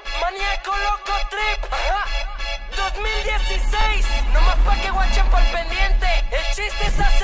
trip, maníaco loco trip. Ajá. 2016, nomás pa' que guachen por pendiente. El chiste es hacer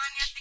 man, you